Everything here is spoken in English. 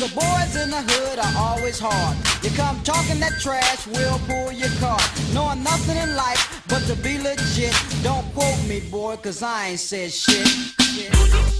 The boys in the hood are always hard. You come talking that trash, we'll pull your car. Knowing nothing in life but to be legit. Don't quote me, boy, cause I ain't said shit. shit.